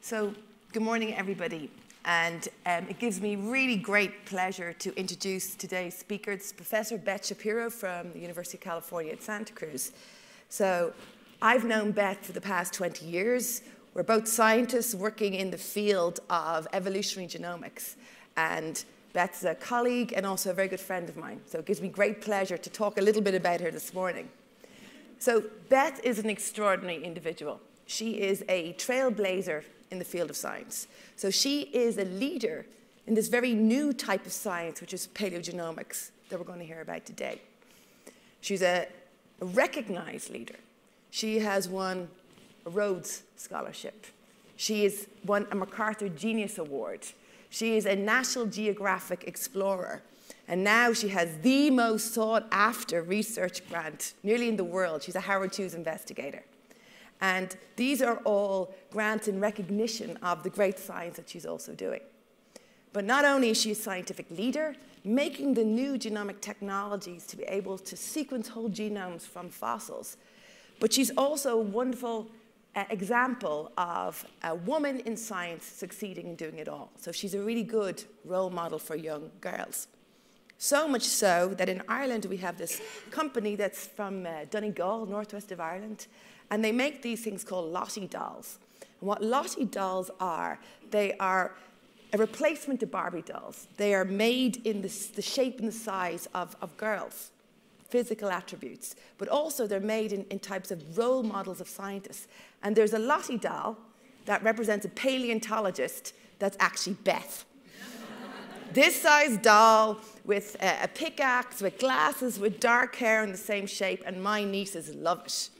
So, good morning, everybody. And um, it gives me really great pleasure to introduce today's speaker. It's Professor Beth Shapiro from the University of California at Santa Cruz. So, I've known Beth for the past 20 years. We're both scientists working in the field of evolutionary genomics. And Beth's a colleague and also a very good friend of mine. So, it gives me great pleasure to talk a little bit about her this morning. So, Beth is an extraordinary individual. She is a trailblazer in the field of science. So she is a leader in this very new type of science, which is paleogenomics, that we're going to hear about today. She's a, recognized leader. She has won a Rhodes Scholarship. She has won a MacArthur Genius Award. She is a National Geographic Explorer. And now she has the most sought after research grant nearly in the world. She's a Howard Hughes investigator. And these are all grants in recognition of the great science that she's also doing. But not only is she a scientific leader, making the new genomic technologies to be able to sequence whole genomes from fossils, but she's also a wonderful uh, example of a woman in science succeeding in doing it all. So she's a really good role model for young girls. So much so that in Ireland we have this company that's from uh, Donegal, northwest of Ireland, and they make these things called Lottie dolls. And what Lottie dolls are, they are a replacement to Barbie dolls. They are made in the, the shape and the size of, of girls, physical attributes, but also they're made in, in types of role models of scientists. And there's a Lottie doll that represents a paleontologist that's actually Beth. this size doll with a, a pickaxe, with glasses, with dark hair in the same shape, and my nieces love it.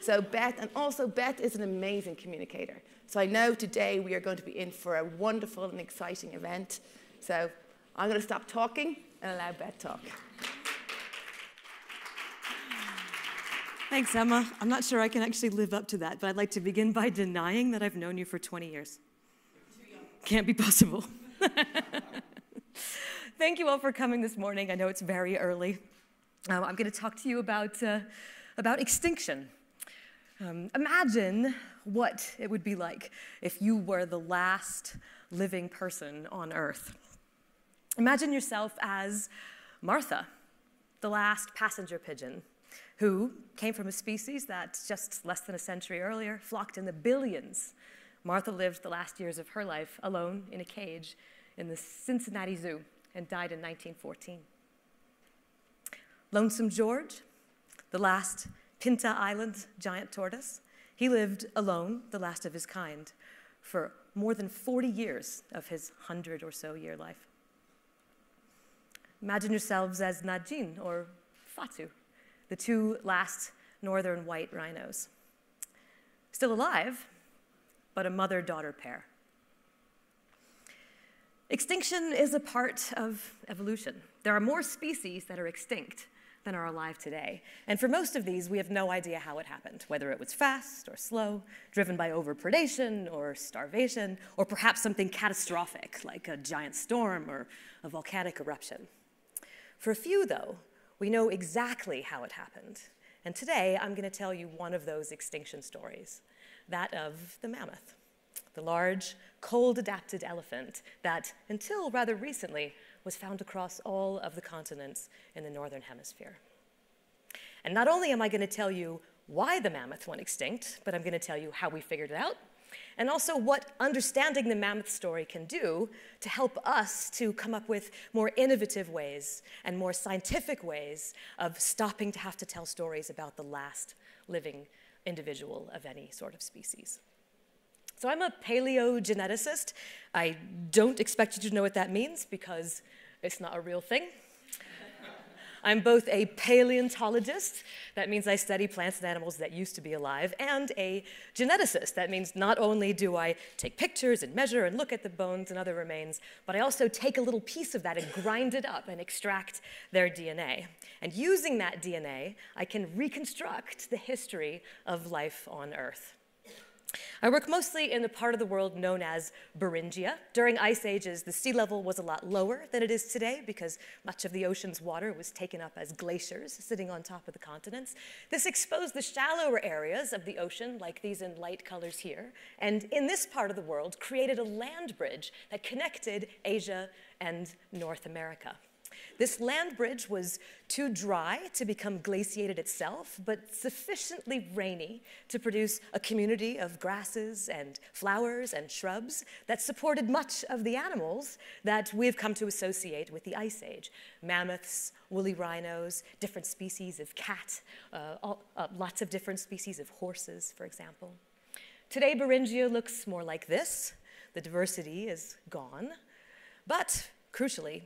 So Beth, and also Beth is an amazing communicator. So I know today we are going to be in for a wonderful and exciting event. So I'm going to stop talking and allow Beth talk. Thanks, Emma. I'm not sure I can actually live up to that, but I'd like to begin by denying that I've known you for 20 years. Can't be possible. Thank you all for coming this morning. I know it's very early. Um, I'm going to talk to you about, uh, about extinction. Um, imagine what it would be like if you were the last living person on earth. Imagine yourself as Martha, the last passenger pigeon, who came from a species that just less than a century earlier flocked in the billions. Martha lived the last years of her life alone in a cage in the Cincinnati Zoo and died in 1914. Lonesome George, the last Pinta Island giant tortoise. He lived alone, the last of his kind, for more than 40 years of his 100 or so year life. Imagine yourselves as Najin or Fatu, the two last northern white rhinos. Still alive, but a mother daughter pair. Extinction is a part of evolution. There are more species that are extinct than are alive today. And for most of these, we have no idea how it happened, whether it was fast or slow, driven by overpredation or starvation, or perhaps something catastrophic like a giant storm or a volcanic eruption. For a few, though, we know exactly how it happened. And today, I'm going to tell you one of those extinction stories that of the mammoth, the large, cold adapted elephant that, until rather recently, was found across all of the continents in the Northern Hemisphere. And not only am I going to tell you why the mammoth went extinct, but I'm going to tell you how we figured it out, and also what understanding the mammoth story can do to help us to come up with more innovative ways and more scientific ways of stopping to have to tell stories about the last living individual of any sort of species. So I'm a paleogeneticist. I don't expect you to know what that means because it's not a real thing. I'm both a paleontologist, that means I study plants and animals that used to be alive, and a geneticist, that means not only do I take pictures and measure and look at the bones and other remains, but I also take a little piece of that and grind it up and extract their DNA. And using that DNA, I can reconstruct the history of life on Earth. I work mostly in the part of the world known as Beringia. During ice ages, the sea level was a lot lower than it is today because much of the ocean's water was taken up as glaciers sitting on top of the continents. This exposed the shallower areas of the ocean, like these in light colors here, and in this part of the world created a land bridge that connected Asia and North America. This land bridge was too dry to become glaciated itself, but sufficiently rainy to produce a community of grasses and flowers and shrubs that supported much of the animals that we've come to associate with the Ice Age. Mammoths, woolly rhinos, different species of cat, uh, all, uh, lots of different species of horses, for example. Today, Beringia looks more like this. The diversity is gone. But, crucially,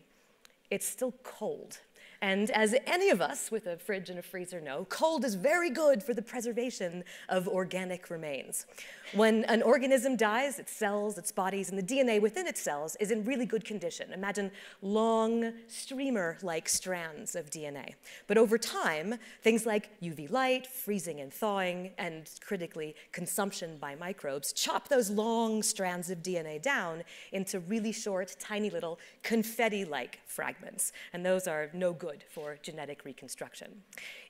it's still cold. And as any of us with a fridge and a freezer know, cold is very good for the preservation of organic remains. When an organism dies, its cells, its bodies, and the DNA within its cells is in really good condition. Imagine long, streamer like strands of DNA. But over time, things like UV light, freezing and thawing, and critically, consumption by microbes chop those long strands of DNA down into really short, tiny little confetti like fragments. And those are no good good for genetic reconstruction.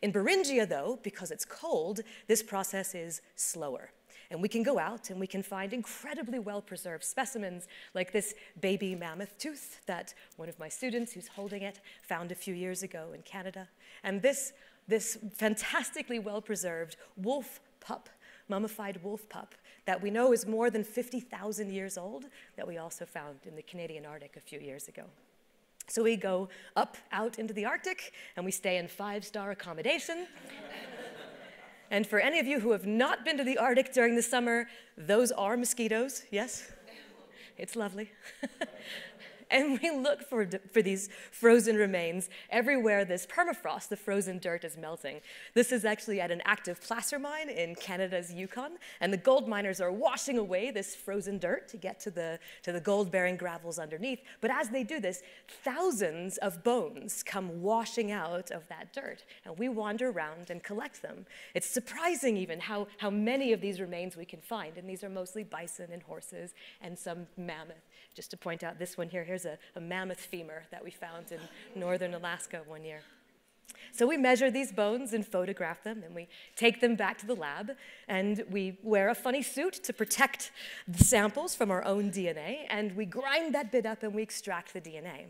In Beringia, though, because it's cold, this process is slower. And we can go out and we can find incredibly well preserved specimens like this baby mammoth tooth that one of my students who's holding it found a few years ago in Canada. And this, this fantastically well preserved wolf pup, mummified wolf pup, that we know is more than 50,000 years old, that we also found in the Canadian Arctic a few years ago. So we go up out into the Arctic and we stay in five star accommodation. and for any of you who have not been to the Arctic during the summer, those are mosquitoes, yes? It's lovely. and we look for, for these frozen remains everywhere this permafrost, the frozen dirt, is melting. This is actually at an active placer mine in Canada's Yukon, and the gold miners are washing away this frozen dirt to get to the, to the gold-bearing gravels underneath. But as they do this, thousands of bones come washing out of that dirt, and we wander around and collect them. It's surprising even how, how many of these remains we can find, and these are mostly bison and horses and some mammoth. Just to point out this one here, here's a, a mammoth femur that we found in northern Alaska one year. So we measure these bones and photograph them, and we take them back to the lab, and we wear a funny suit to protect the samples from our own DNA, and we grind that bit up and we extract the DNA.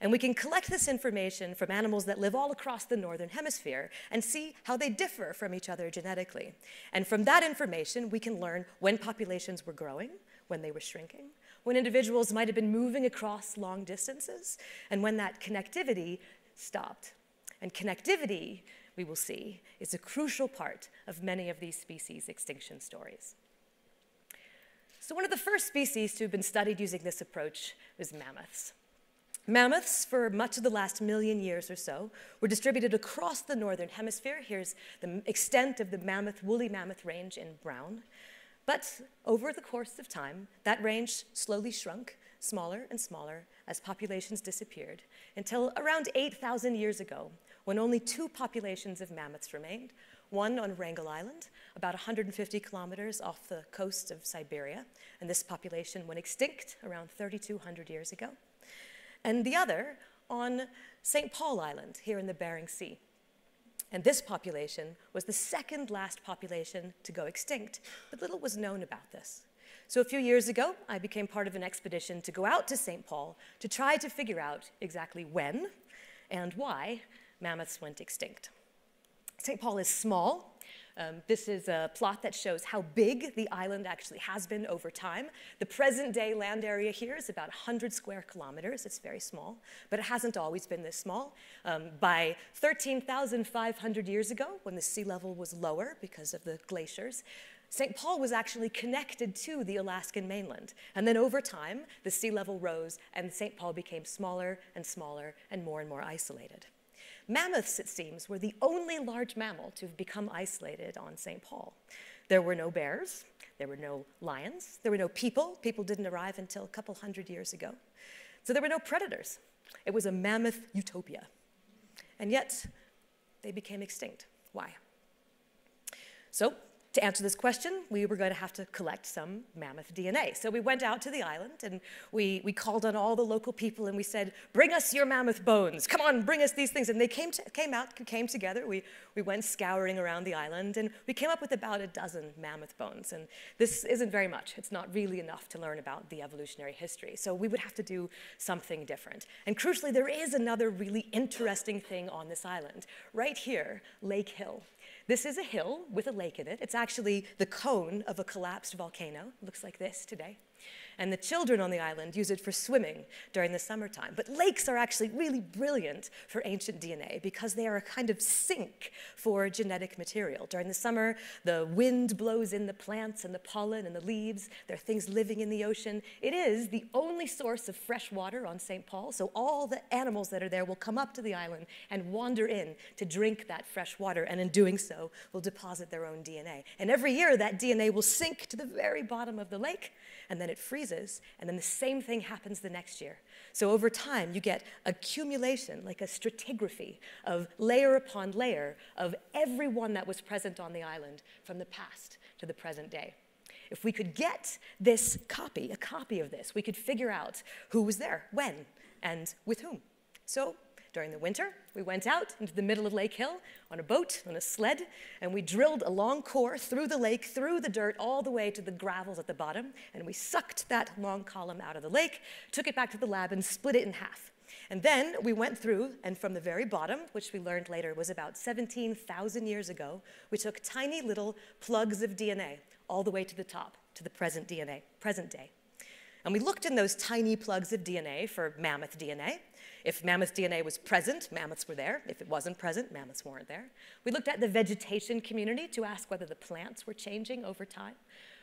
And we can collect this information from animals that live all across the northern hemisphere and see how they differ from each other genetically. And from that information, we can learn when populations were growing, when they were shrinking, when individuals might have been moving across long distances, and when that connectivity stopped. And connectivity, we will see, is a crucial part of many of these species' extinction stories. So, one of the first species to have been studied using this approach was mammoths. Mammoths, for much of the last million years or so, were distributed across the northern hemisphere. Here's the extent of the mammoth, woolly mammoth range in brown. But over the course of time, that range slowly shrunk, smaller and smaller, as populations disappeared, until around 8,000 years ago, when only two populations of mammoths remained one on Wrangel Island, about 150 kilometers off the coast of Siberia, and this population went extinct around 3,200 years ago, and the other on St. Paul Island, here in the Bering Sea, and this population was the second last population to go extinct, but little was known about this. So a few years ago, I became part of an expedition to go out to St. Paul to try to figure out exactly when and why mammoths went extinct. St. Paul is small, um, this is a plot that shows how big the island actually has been over time. The present day land area here is about 100 square kilometers. It's very small, but it hasn't always been this small. Um, by 13,500 years ago, when the sea level was lower because of the glaciers, St. Paul was actually connected to the Alaskan mainland. And then over time, the sea level rose and St. Paul became smaller and smaller and more and more isolated. Mammoths, it seems, were the only large mammal to have become isolated on St. Paul. There were no bears, there were no lions, there were no people. People didn't arrive until a couple hundred years ago. So there were no predators. It was a mammoth utopia. And yet, they became extinct. Why? So, to answer this question, we were going to have to collect some mammoth DNA. So we went out to the island and we, we called on all the local people and we said, Bring us your mammoth bones. Come on, bring us these things. And they came, to, came out, came together. We, we went scouring around the island and we came up with about a dozen mammoth bones. And this isn't very much. It's not really enough to learn about the evolutionary history. So we would have to do something different. And crucially, there is another really interesting thing on this island. Right here, Lake Hill. This is a hill with a lake in it. It's actually the cone of a collapsed volcano. It looks like this today and the children on the island use it for swimming during the summertime. But lakes are actually really brilliant for ancient DNA because they are a kind of sink for genetic material. During the summer, the wind blows in the plants and the pollen and the leaves. There are things living in the ocean. It is the only source of fresh water on St. Paul, so all the animals that are there will come up to the island and wander in to drink that fresh water, and in doing so, will deposit their own DNA. And every year, that DNA will sink to the very bottom of the lake, and then it freezes, and then the same thing happens the next year. So over time, you get accumulation, like a stratigraphy of layer upon layer of everyone that was present on the island from the past to the present day. If we could get this copy, a copy of this, we could figure out who was there, when, and with whom. So during the winter, we went out into the middle of Lake Hill on a boat, on a sled, and we drilled a long core through the lake, through the dirt, all the way to the gravels at the bottom, and we sucked that long column out of the lake, took it back to the lab, and split it in half. And then we went through, and from the very bottom, which we learned later was about 17,000 years ago, we took tiny little plugs of DNA all the way to the top, to the present DNA, present day. And we looked in those tiny plugs of DNA for mammoth DNA, if mammoth DNA was present, mammoths were there. If it wasn't present, mammoths weren't there. We looked at the vegetation community to ask whether the plants were changing over time.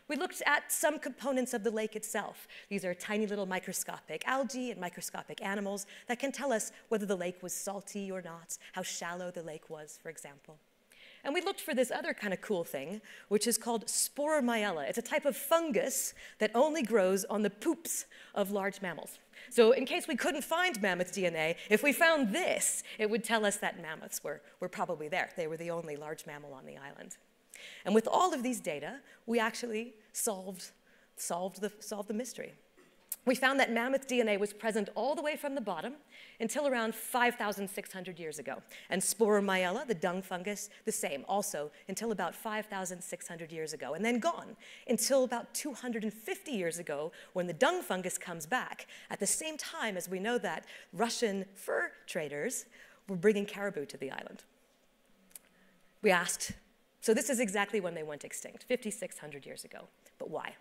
We looked at some components of the lake itself. These are tiny little microscopic algae and microscopic animals that can tell us whether the lake was salty or not, how shallow the lake was, for example. And we looked for this other kind of cool thing, which is called Sporormiella. It's a type of fungus that only grows on the poops of large mammals. So, in case we couldn't find mammoth DNA, if we found this, it would tell us that mammoths were, were probably there. They were the only large mammal on the island. And with all of these data, we actually solved, solved, the, solved the mystery. We found that mammoth DNA was present all the way from the bottom until around 5,600 years ago. And Sporormiella, the dung fungus, the same, also until about 5,600 years ago, and then gone until about 250 years ago when the dung fungus comes back, at the same time as we know that Russian fur traders were bringing caribou to the island. We asked, so this is exactly when they went extinct, 5,600 years ago. But why?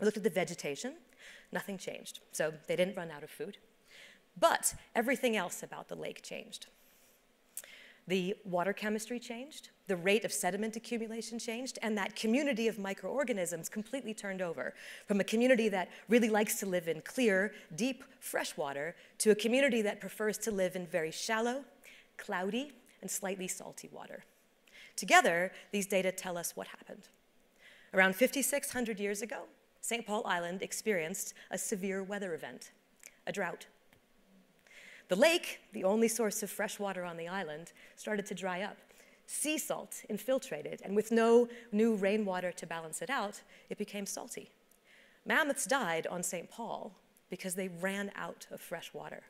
We looked at the vegetation, nothing changed. So they didn't run out of food. But everything else about the lake changed. The water chemistry changed, the rate of sediment accumulation changed, and that community of microorganisms completely turned over from a community that really likes to live in clear, deep, fresh water to a community that prefers to live in very shallow, cloudy, and slightly salty water. Together, these data tell us what happened. Around 5,600 years ago, St. Paul Island experienced a severe weather event, a drought. The lake, the only source of fresh water on the island, started to dry up. Sea salt infiltrated, and with no new rainwater to balance it out, it became salty. Mammoths died on St. Paul because they ran out of fresh water.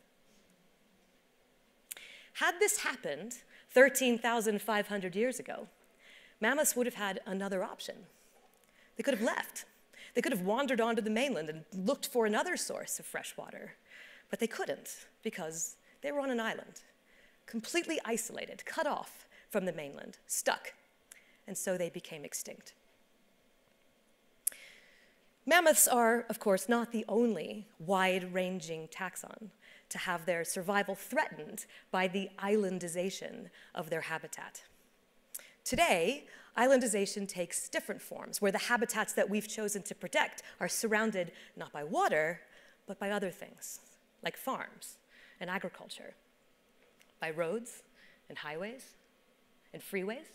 Had this happened 13,500 years ago, mammoths would have had another option. They could have left. They could have wandered onto the mainland and looked for another source of fresh water, but they couldn't because they were on an island, completely isolated, cut off from the mainland, stuck, and so they became extinct. Mammoths are, of course, not the only wide ranging taxon to have their survival threatened by the islandization of their habitat. Today, islandization takes different forms, where the habitats that we've chosen to protect are surrounded not by water, but by other things, like farms and agriculture, by roads and highways and freeways,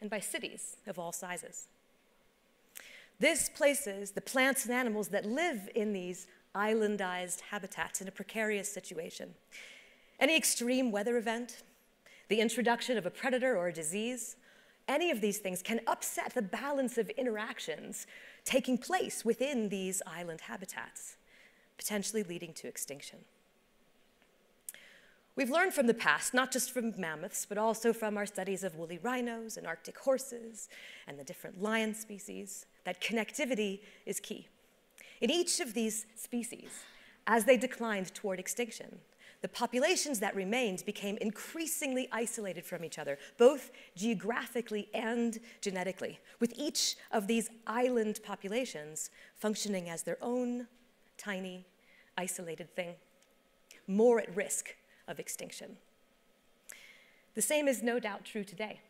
and by cities of all sizes. This places the plants and animals that live in these islandized habitats in a precarious situation. Any extreme weather event, the introduction of a predator or a disease, any of these things can upset the balance of interactions taking place within these island habitats, potentially leading to extinction. We've learned from the past, not just from mammoths, but also from our studies of woolly rhinos and Arctic horses and the different lion species, that connectivity is key. In each of these species, as they declined toward extinction, the populations that remained became increasingly isolated from each other, both geographically and genetically, with each of these island populations functioning as their own tiny, isolated thing, more at risk of extinction. The same is no doubt true today.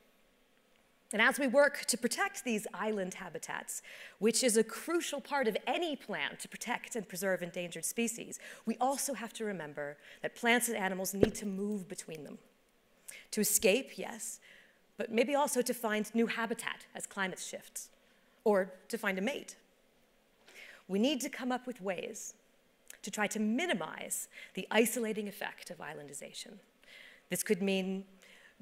And as we work to protect these island habitats, which is a crucial part of any plan to protect and preserve endangered species, we also have to remember that plants and animals need to move between them. To escape, yes, but maybe also to find new habitat as climate shifts, or to find a mate. We need to come up with ways to try to minimize the isolating effect of islandization. This could mean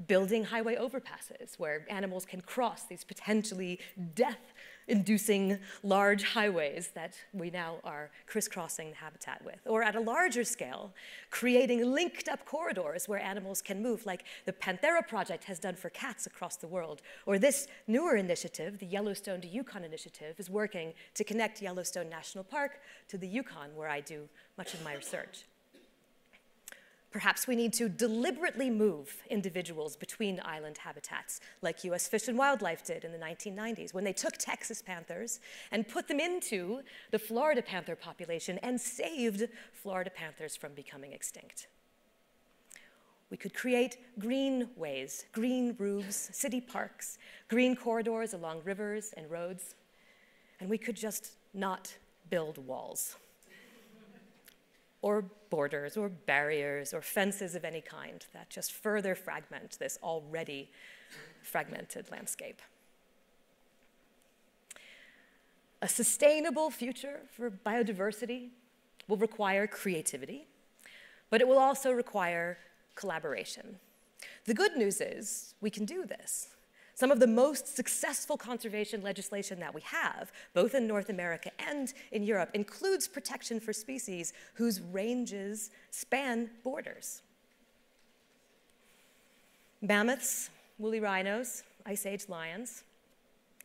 building highway overpasses where animals can cross these potentially death inducing large highways that we now are crisscrossing the habitat with. Or at a larger scale, creating linked up corridors where animals can move, like the Panthera Project has done for cats across the world. Or this newer initiative, the Yellowstone to Yukon initiative, is working to connect Yellowstone National Park to the Yukon, where I do much of my research. Perhaps we need to deliberately move individuals between island habitats, like US Fish and Wildlife did in the 1990s, when they took Texas panthers and put them into the Florida panther population and saved Florida panthers from becoming extinct. We could create greenways, green roofs, city parks, green corridors along rivers and roads, and we could just not build walls or borders or barriers or fences of any kind that just further fragment this already fragmented landscape. A sustainable future for biodiversity will require creativity, but it will also require collaboration. The good news is we can do this. Some of the most successful conservation legislation that we have, both in North America and in Europe, includes protection for species whose ranges span borders. Mammoths, woolly rhinos, ice age lions,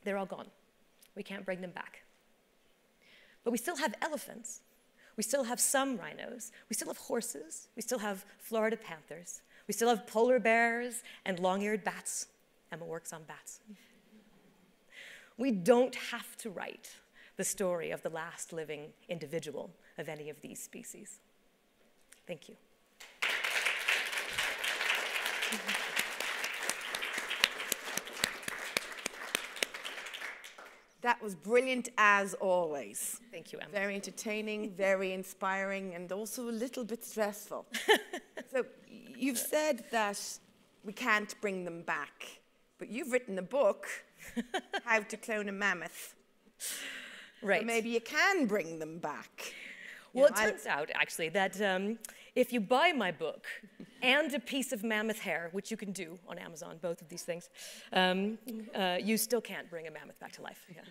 they're all gone. We can't bring them back. But we still have elephants. We still have some rhinos. We still have horses. We still have Florida panthers. We still have polar bears and long eared bats. Emma works on bats. We don't have to write the story of the last living individual of any of these species. Thank you. That was brilliant as always. Thank you, Emma. Very entertaining, very inspiring, and also a little bit stressful. so, you've said that we can't bring them back. But you've written a book, How to Clone a Mammoth. Right. So maybe you can bring them back. Well, you know, it turns I... out, actually, that um, if you buy my book and a piece of mammoth hair, which you can do on Amazon, both of these things, um, uh, you still can't bring a mammoth back to life. Yeah.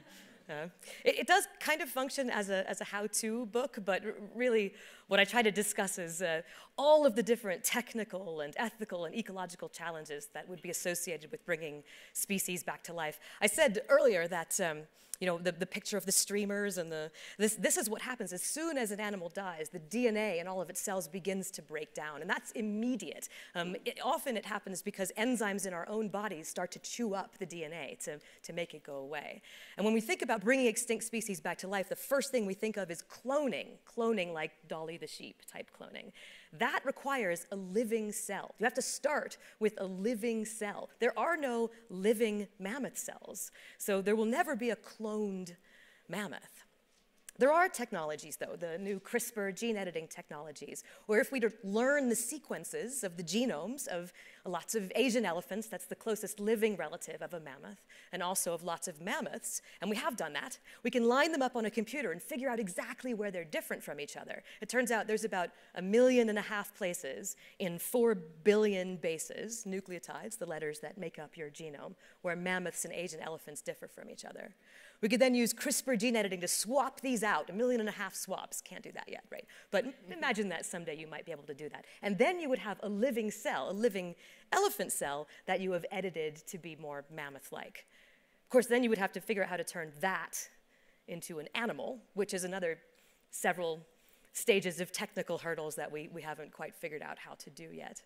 Uh, it, it, does kind of function as a, as a how-to book, but really what I try to discuss is uh, all of the different technical and ethical and ecological challenges that would be associated with bringing species back to life. I said earlier that um, you know, the, the picture of the streamers and the, this, this is what happens. As soon as an animal dies, the DNA in all of its cells begins to break down, and that's immediate. Um, it, often it happens because enzymes in our own bodies start to chew up the DNA to, to make it go away. And when we think about bringing extinct species back to life, the first thing we think of is cloning, cloning like Dolly the sheep type cloning. That requires a living cell. You have to start with a living cell. There are no living mammoth cells, so there will never be a cloned mammoth. There are technologies, though, the new CRISPR gene editing technologies, where if we learn the sequences of the genomes of lots of Asian elephants, that's the closest living relative of a mammoth, and also of lots of mammoths, and we have done that, we can line them up on a computer and figure out exactly where they're different from each other. It turns out there's about a million and a half places in four billion bases, nucleotides, the letters that make up your genome, where mammoths and Asian elephants differ from each other. We could then use CRISPR gene editing to swap these out, a million and a half swaps. Can't do that yet, right? But imagine that someday you might be able to do that. And then you would have a living cell, a living elephant cell that you have edited to be more mammoth like. Of course, then you would have to figure out how to turn that into an animal, which is another several stages of technical hurdles that we, we haven't quite figured out how to do yet.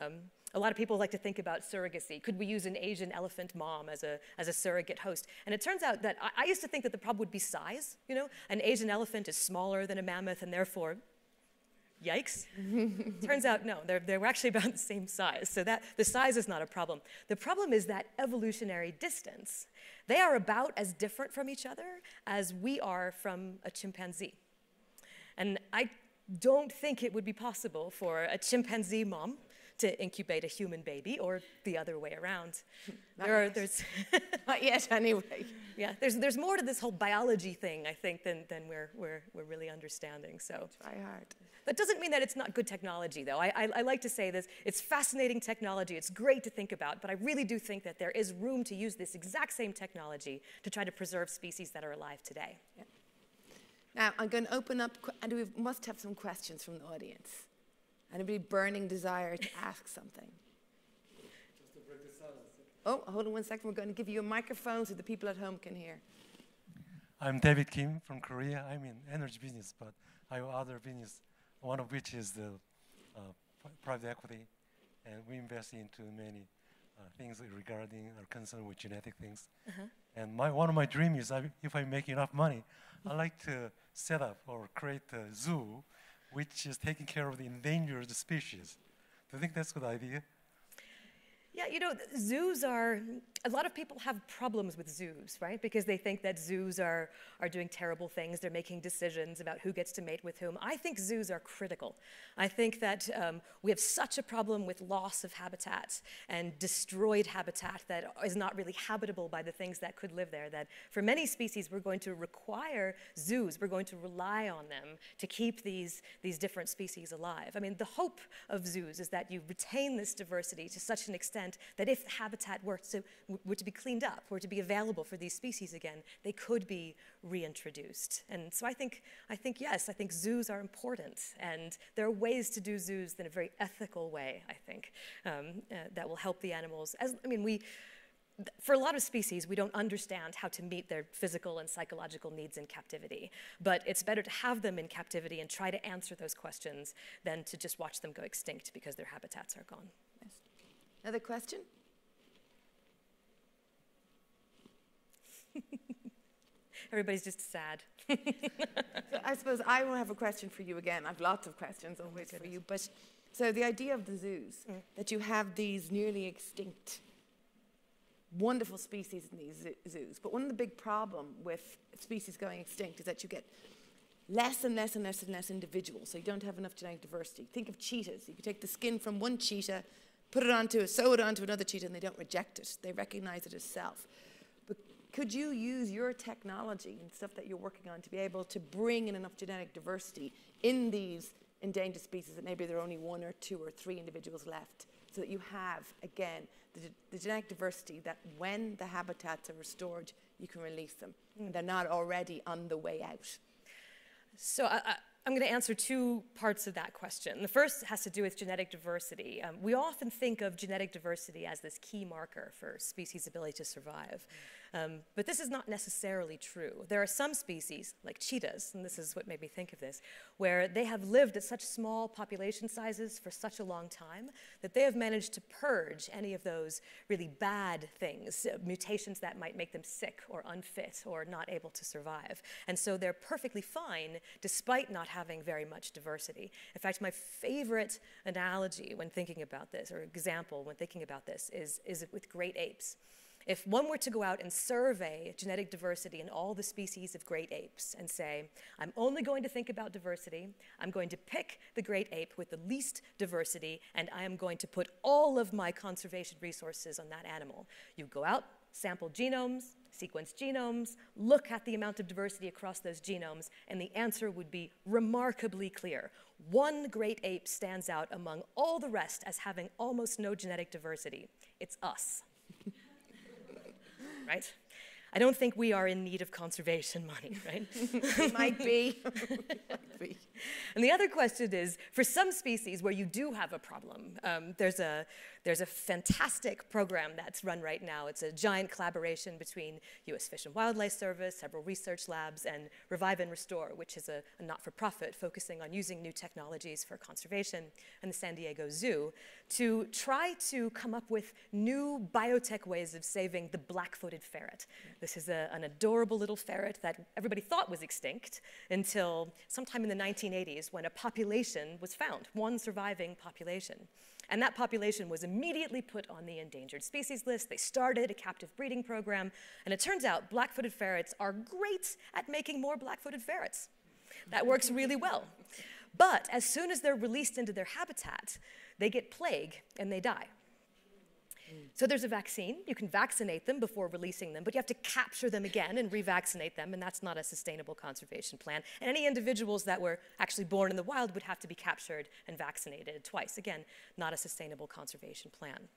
Um, a lot of people like to think about surrogacy. Could we use an Asian elephant mom as a, as a surrogate host? And it turns out that I, I used to think that the problem would be size. You know, an Asian elephant is smaller than a mammoth, and therefore, yikes. turns out, no, they're, they're actually about the same size. So that the size is not a problem. The problem is that evolutionary distance. They are about as different from each other as we are from a chimpanzee. And I don't think it would be possible for a chimpanzee mom to incubate a human baby or the other way around. Not there yet. there's Not yet, anyway. Yeah, there's, there's more to this whole biology thing, I think, than, than we're, we're, we're really understanding. So Try hard. That doesn't mean that it's not good technology, though. I, I, I like to say this it's fascinating technology, it's great to think about, but I really do think that there is room to use this exact same technology to try to preserve species that are alive today. Yeah. Now, I'm going to open up, and we must have some questions from the audience. Anybody burning desire to ask something? Oh, hold on one second. We're going to give you a microphone so the people at home can hear. I'm David Kim from Korea. I'm in energy business, but I have other business, one of which is the uh, private equity, and we invest into many uh, things regarding our concern with genetic things. Uh-huh. And my, one of my dreams is I, if I make enough money, I like to set up or create a zoo which is taking care of the endangered species. Do you think that's a good idea? Yeah, you know, zoos are, a lot of people have problems with zoos, right? Because they think that zoos are, are doing terrible things. They're making decisions about who gets to mate with whom. I think zoos are critical. I think that um, we have such a problem with loss of habitat and destroyed habitat that is not really habitable by the things that could live there, that for many species, we're going to require zoos. We're going to rely on them to keep these, these different species alive. I mean, the hope of zoos is that you retain this diversity to such an extent that if habitat were to, were to be cleaned up, were to be available for these species again, they could be reintroduced. And so I think, I think yes, I think zoos are important. And there are ways to do zoos in a very ethical way, I think, um, uh, that will help the animals. As, I mean, we, for a lot of species, we don't understand how to meet their physical and psychological needs in captivity. But it's better to have them in captivity and try to answer those questions than to just watch them go extinct because their habitats are gone. Another question? Everybody's just sad. so I suppose I will have a question for you again. I've lots of questions always oh for you. But so the idea of the zoos, mm. that you have these nearly extinct, wonderful species in these zoos. But one of the big problem with species going extinct is that you get less and less and less and less individuals. So you don't have enough genetic diversity. Think of cheetahs. You could take the skin from one cheetah put it onto, sew it onto another cheetah, and they don't reject it. They recognize it as self. Could you use your technology and stuff that you're working on to be able to bring in enough genetic diversity in these endangered species that maybe there are only one or two or three individuals left, so that you have, again, the, the genetic diversity that when the habitats are restored, you can release them. Mm. They're not already on the way out. So I, I'm going to answer two parts of that question. The first has to do with genetic diversity. Um, we often think of genetic diversity as this key marker for species' ability to survive. Um, but this is not necessarily true. There are some species, like cheetahs, and this is what made me think of this, where they have lived at such small population sizes for such a long time that they have managed to purge any of those really bad things, uh, mutations that might make them sick or unfit or not able to survive. And so they're perfectly fine despite not having very much diversity. In fact, my favorite analogy when thinking about this, or example when thinking about this, is, is with great apes. If one were to go out and survey genetic diversity in all the species of great apes and say, I'm only going to think about diversity, I'm going to pick the great ape with the least diversity, and I am going to put all of my conservation resources on that animal. You go out, sample genomes, sequence genomes, look at the amount of diversity across those genomes, and the answer would be remarkably clear. One great ape stands out among all the rest as having almost no genetic diversity. It's us right? I don't think we are in need of conservation money, right? it might be. might be. And the other question is, for some species where you do have a problem, um, there's, a, there's a fantastic program that's run right now. It's a giant collaboration between U.S. Fish and Wildlife Service, several research labs, and Revive and Restore, which is a, a not-for-profit focusing on using new technologies for conservation, and the San Diego Zoo, to try to come up with new biotech ways of saving the black-footed ferret. This is a, an adorable little ferret that everybody thought was extinct until sometime in the 1980s when a population was found, one surviving population. And that population was immediately put on the endangered species list. They started a captive breeding program. And it turns out black footed ferrets are great at making more black footed ferrets. That works really well. But as soon as they're released into their habitat, they get plague and they die. So there's a vaccine. You can vaccinate them before releasing them, but you have to capture them again and revaccinate them, and that's not a sustainable conservation plan. And any individuals that were actually born in the wild would have to be captured and vaccinated twice. Again, not a sustainable conservation plan.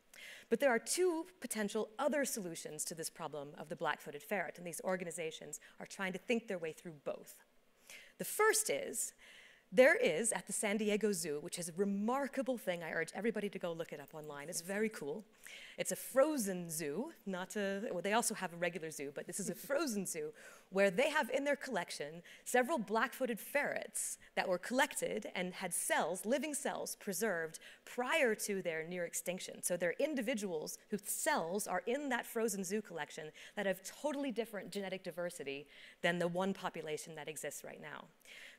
But there are two potential other solutions to this problem of the black-footed ferret, and these organizations are trying to think their way through both. The first is there is at the San Diego Zoo, which is a remarkable thing. I urge everybody to go look it up online. It's very cool. It's a frozen zoo, not a, well, they also have a regular zoo, but this is a frozen zoo where they have in their collection several black footed ferrets that were collected and had cells, living cells, preserved prior to their near extinction. So they're individuals whose cells are in that frozen zoo collection that have totally different genetic diversity than the one population that exists right now.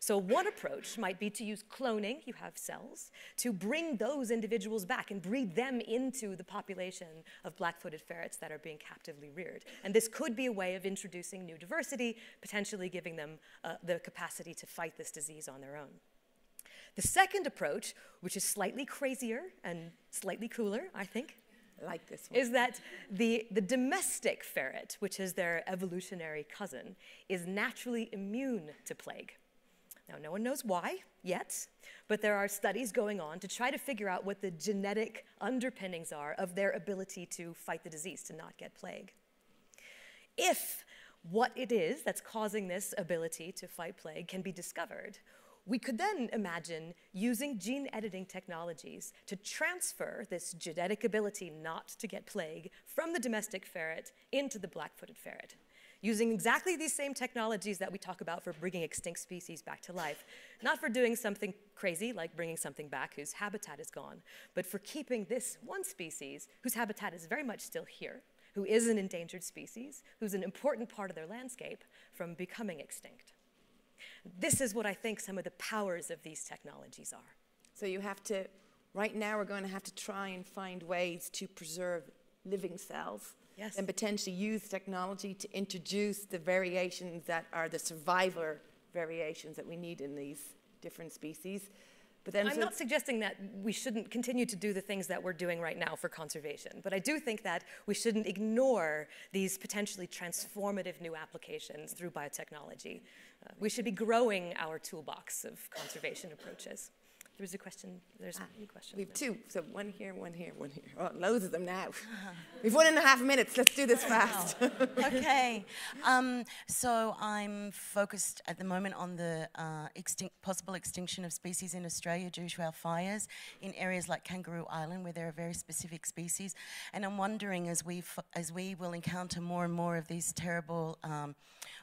So one approach might be to use cloning, you have cells, to bring those individuals back and breed them into the population of black-footed ferrets that are being captively reared. And this could be a way of introducing new diversity, potentially giving them uh, the capacity to fight this disease on their own. The second approach, which is slightly crazier and slightly cooler, I think, like this one. is that the, the domestic ferret, which is their evolutionary cousin, is naturally immune to plague. Now, no one knows why yet, but there are studies going on to try to figure out what the genetic underpinnings are of their ability to fight the disease, to not get plague. If what it is that's causing this ability to fight plague can be discovered, we could then imagine using gene editing technologies to transfer this genetic ability not to get plague from the domestic ferret into the black footed ferret using exactly these same technologies that we talk about for bringing extinct species back to life. Not for doing something crazy like bringing something back whose habitat is gone, but for keeping this one species whose habitat is very much still here, who is an endangered species, who's an important part of their landscape, from becoming extinct. This is what I think some of the powers of these technologies are. So you have to, right now, we're going to have to try and find ways to preserve living cells Yes. and potentially use technology to introduce the variations that are the survivor variations that we need in these different species. But then I'm so not suggesting that we shouldn't continue to do the things that we're doing right now for conservation, but I do think that we shouldn't ignore these potentially transformative new applications through biotechnology. Uh, we should be growing our toolbox of conservation approaches. There was a question. There's ah, any questions. We have two. So one here, one here, one here. Oh, loads of them now. We've one and a half minutes. Let's do this fast. okay. Um, so I'm focused at the moment on the uh, extinct, possible extinction of species in Australia due to our fires in areas like Kangaroo Island, where there are very specific species. And I'm wondering, as we as we will encounter more and more of these terrible um,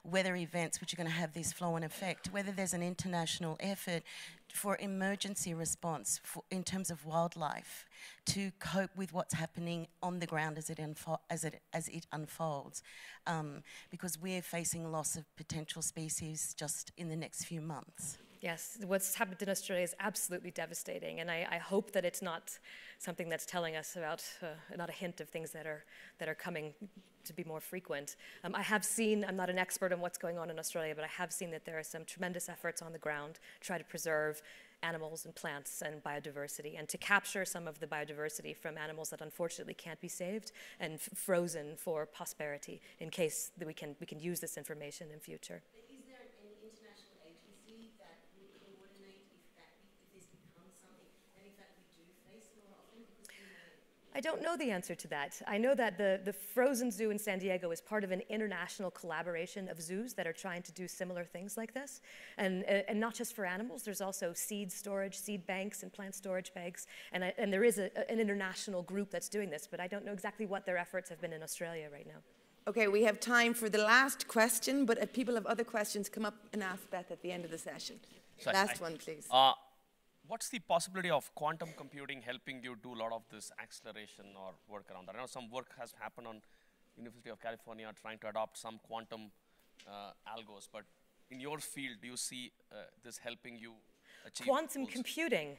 weather events, which are going to have this flow-on effect, whether there's an international effort for emergency response for, in terms of wildlife to cope with what's happening on the ground as it, as it, as it unfolds. Um, because we're facing loss of potential species just in the next few months. Yes, what's happened in Australia is absolutely devastating, and I, I hope that it's not something that's telling us about, uh, not a hint of things that are, that are coming to be more frequent. Um, I have seen, I'm not an expert on what's going on in Australia, but I have seen that there are some tremendous efforts on the ground to try to preserve animals and plants and biodiversity and to capture some of the biodiversity from animals that unfortunately can't be saved and frozen for prosperity in case that we can, we can use this information in future. I don't know the answer to that. I know that the, the Frozen Zoo in San Diego is part of an international collaboration of zoos that are trying to do similar things like this. And, and not just for animals, there's also seed storage, seed banks, and plant storage banks. And, I, and there is a, an international group that's doing this, but I don't know exactly what their efforts have been in Australia right now. Okay, we have time for the last question, but if people have other questions, come up and ask Beth at the end of the session. So last I, one, please. Uh, what's the possibility of quantum computing helping you do a lot of this acceleration or work around that? I know some work has happened on University of California trying to adopt some quantum uh, algos, but in your field, do you see uh, this helping you achieve quantum goals? computing?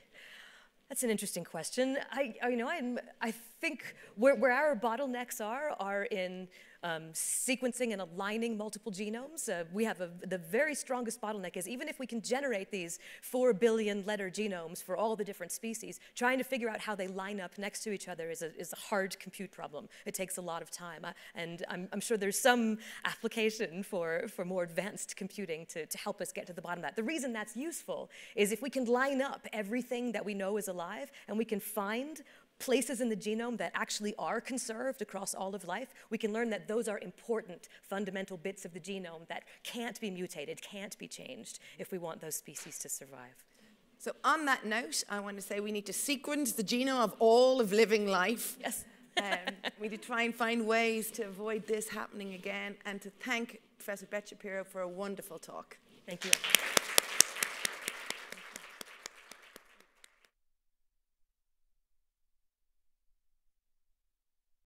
That's an interesting question. I, I you know, I'm, I think where, where our bottlenecks are are in um, sequencing and aligning multiple genomes. Uh, we have a, the very strongest bottleneck is even if we can generate these 4 billion letter genomes for all the different species, trying to figure out how they line up next to each other is a, is a hard compute problem. It takes a lot of time. Uh, and I'm, I'm, sure there's some application for, for more advanced computing to, to help us get to the bottom of that. The reason that's useful is if we can line up everything that we know is alive and we can find places in the genome that actually are conserved across all of life, we can learn that those are important fundamental bits of the genome that can't be mutated, can't be changed if we want those species to survive. So on that note, I want to say we need to sequence the genome of all of living life. Yes. um, we need to try and find ways to avoid this happening again and to thank Professor Beth Shapiro for a wonderful talk. Thank you.